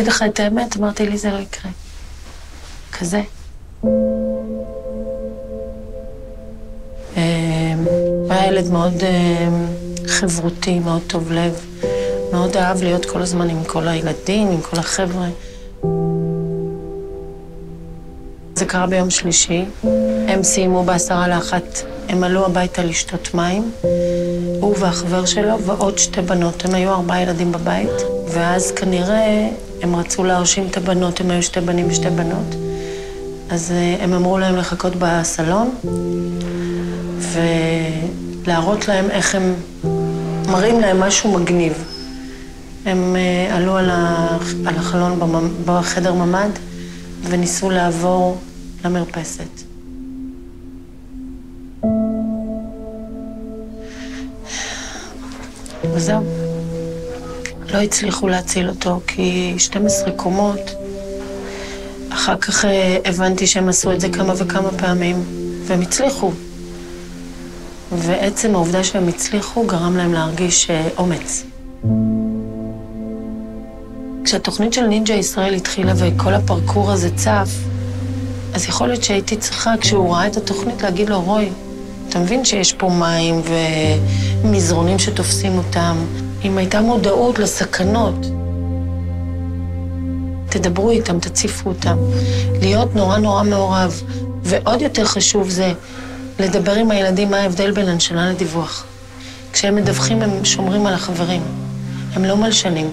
אגיד לך את האמת, אמרתי לי, זה לא יקרה. כזה. אה, היה ילד מאוד אה, חברותי, מאוד טוב לב, מאוד אהב להיות כל הזמן עם כל הילדים, עם כל החבר'ה. זה קרה ביום שלישי, הם סיימו בעשרה לאחת, הם עלו הביתה לשתות מים, הוא והחבר שלו ועוד שתי בנות, הם היו ארבעה ילדים בבית, ואז כנראה הם רצו להרשים את הבנות, הם היו שתי בנים ושתי בנות. אז אה, הם אמרו להם לחכות בסלון, ולהראות להם איך הם מראים להם משהו מגניב. הם אה, עלו על, החלון בחדר ממ"ד וניסו לעבור למרפסת. וזהו. לא הצליחו להציל אותו, כי 12 קומות. אחר כך אה, הבנתי שהם עשו את זה כמה וכמה פעמים, והם הצליחו. ועצם העובדה שהם הצליחו גרם להם להרגיש אה, אומץ. כשהתוכנית של נינג'ה ישראל התחילה וכל הפרקור הזה צף, אז יכול להיות שהייתי צריכה, כשהוא ראה את התוכנית, להגיד לו, רוי, אתה מבין שיש פה מים ומזרונים שתופסים אותם? אם הייתה מודעות לסכנות, תדברו איתם, תציפו אותם. להיות נורא נורא מעורב. ועוד יותר חשוב זה לדבר עם הילדים מה ההבדל בין הנשנה לדיווח. כשהם מדווחים הם שומרים על החברים, הם לא מלשנים.